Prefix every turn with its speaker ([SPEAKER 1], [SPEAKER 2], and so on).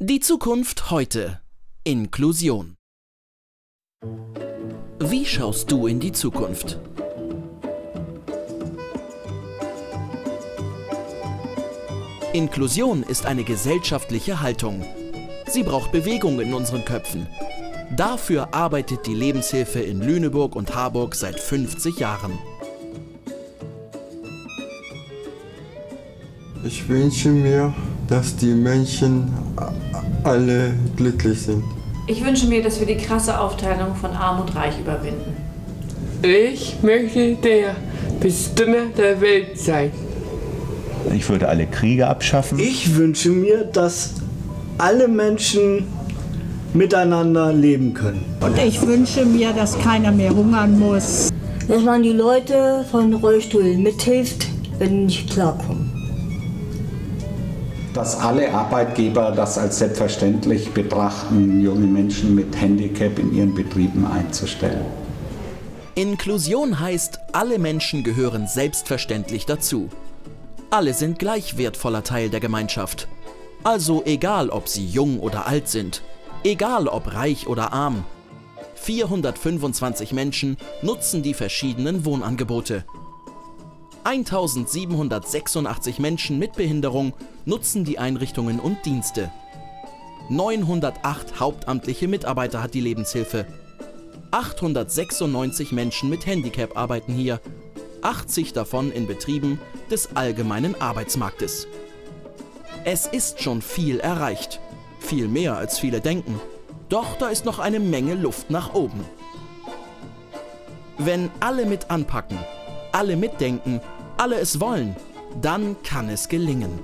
[SPEAKER 1] Die Zukunft heute. Inklusion. Wie schaust du in die Zukunft? Inklusion ist eine gesellschaftliche Haltung. Sie braucht Bewegung in unseren Köpfen. Dafür arbeitet die Lebenshilfe in Lüneburg und Harburg seit 50 Jahren.
[SPEAKER 2] Ich wünsche mir, dass die Menschen alle glücklich sind.
[SPEAKER 3] Ich wünsche mir, dass wir die krasse Aufteilung von Arm und Reich überwinden.
[SPEAKER 4] Ich möchte der Bestimmer der Welt sein.
[SPEAKER 5] Ich würde alle Kriege abschaffen.
[SPEAKER 6] Ich wünsche mir, dass alle Menschen miteinander leben können.
[SPEAKER 7] Und ich wünsche mir, dass keiner mehr hungern muss.
[SPEAKER 8] Dass man die Leute von Rollstuhl mithilft, wenn sie nicht klarkommen.
[SPEAKER 9] Dass alle Arbeitgeber das als selbstverständlich betrachten, junge Menschen mit Handicap in ihren Betrieben einzustellen.
[SPEAKER 1] Inklusion heißt, alle Menschen gehören selbstverständlich dazu. Alle sind gleich wertvoller Teil der Gemeinschaft. Also egal, ob sie jung oder alt sind, egal ob reich oder arm. 425 Menschen nutzen die verschiedenen Wohnangebote. 1786 Menschen mit Behinderung nutzen die Einrichtungen und Dienste. 908 hauptamtliche Mitarbeiter hat die Lebenshilfe. 896 Menschen mit Handicap arbeiten hier 80 davon in Betrieben des allgemeinen Arbeitsmarktes. Es ist schon viel erreicht, viel mehr als viele denken, doch da ist noch eine Menge Luft nach oben. Wenn alle mit anpacken, alle mitdenken, alle es wollen, dann kann es gelingen.